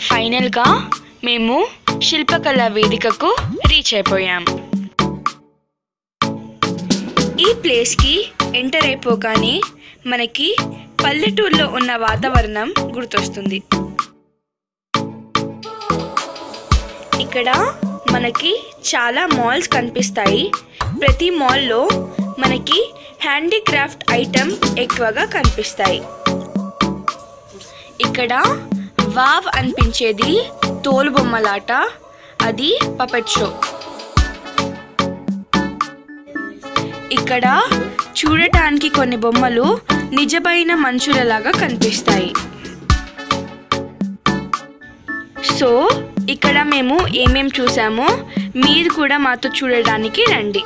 ఫైనల్గా మేము శిల్పకళా వేదికకు రీచ్ అయిపోయాం. ఈ ప్లేస్కి ఎంటర్ అయిపోగానే మనకి పల్లెటూరులో ఉన్న వాతావరణం గుర్తొస్తుంది. ఇక్కడ మనకి చాలా మాల్స్ కనిపిస్తాయి. ప్రతి మాల్లో మనకి హ్యాండీక్రాఫ్ట్ ఐటమ్ ఎక్కువగా కనిపిస్తాయి. ఇక్కడ వావ్ అనిపించేది తోలు బొమ్మలాట. అది పపెట్ షో ఇక్కడ చూడటానికి కొన్ని బొమ్మలు నిజమైన మనుషులలాగా కనిపిస్తాయి. సో ఇక్కడ మేము ఏమేం చూసామో మీరు కూడా మాతో చూడడానికి రండి.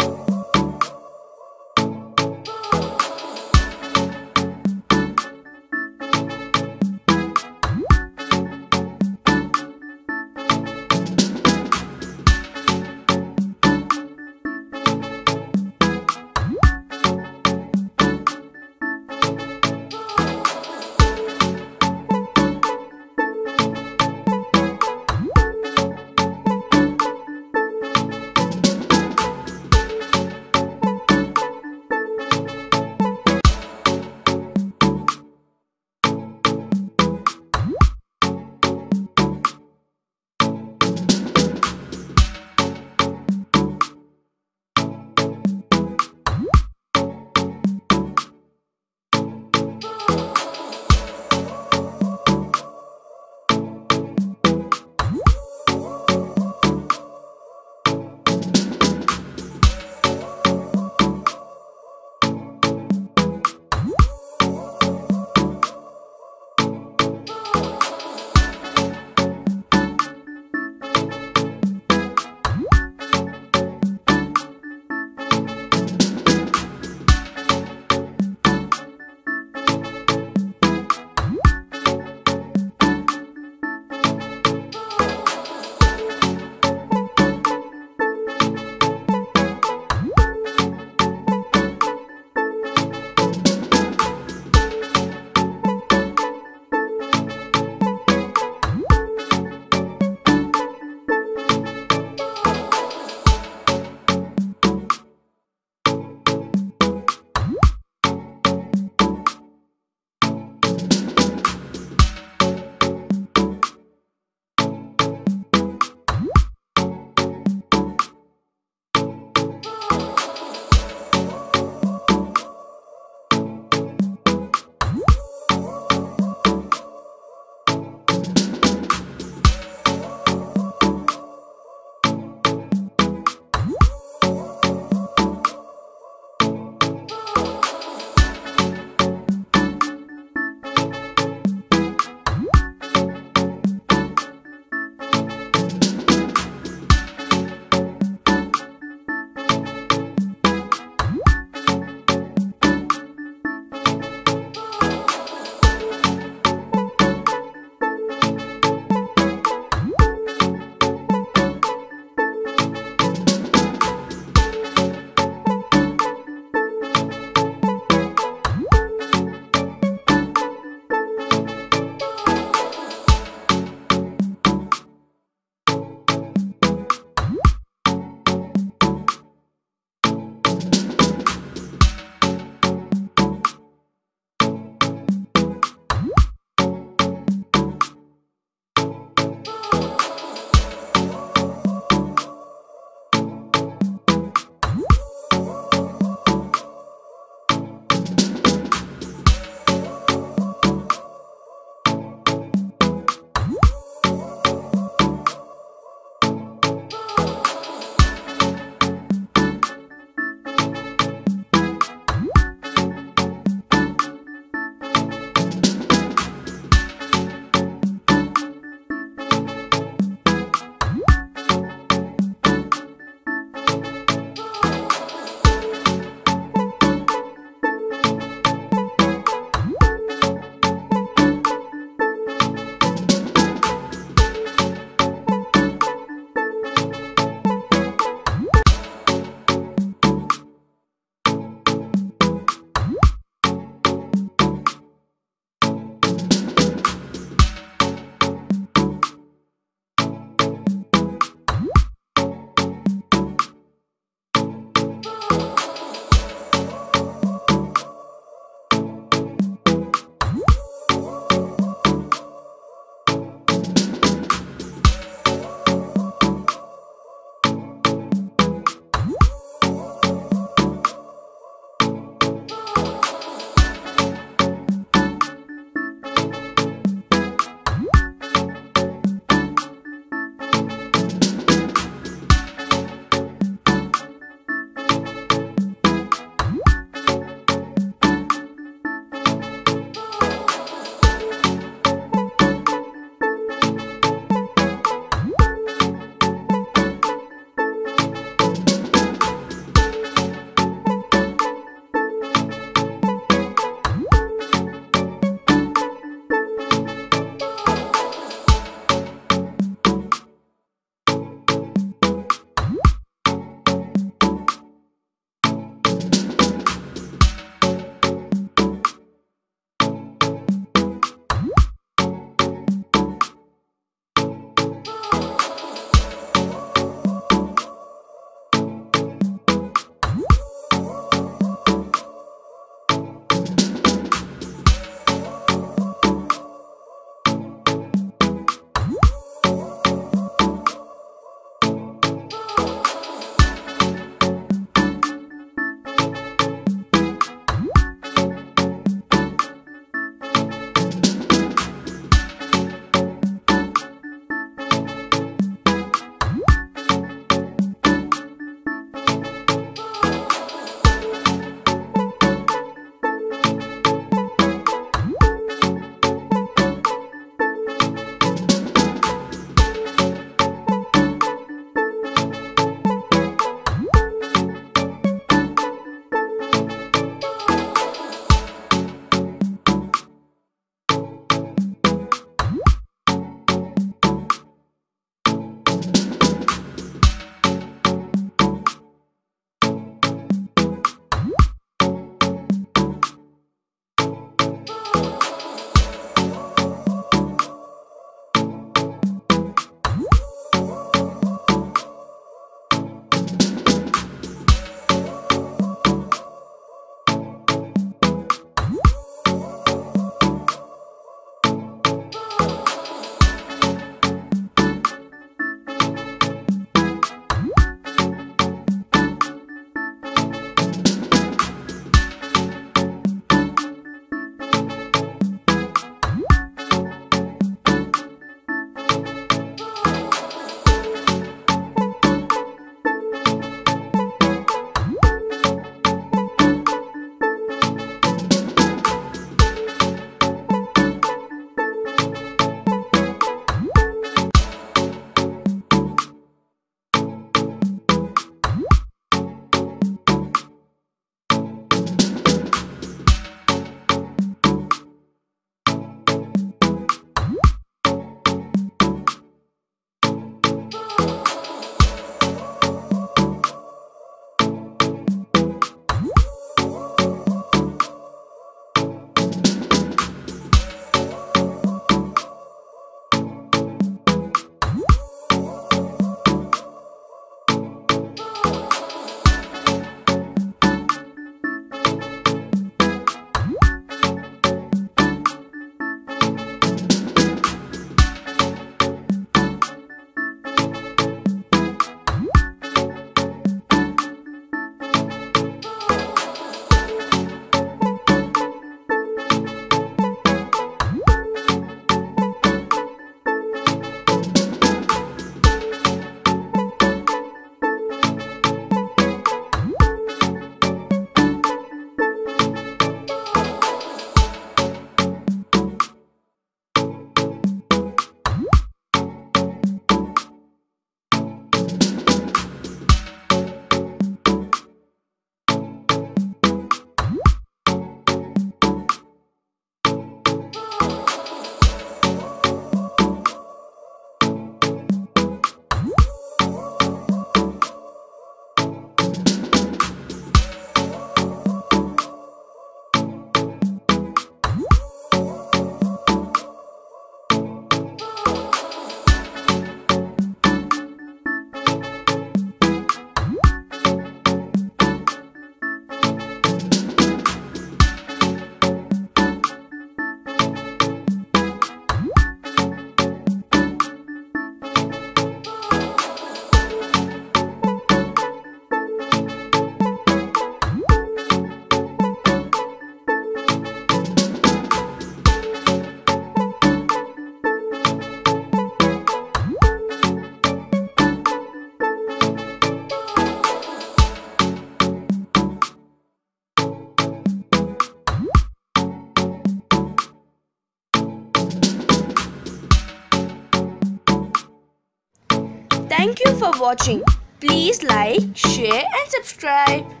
Watching. Please like, share and subscribe.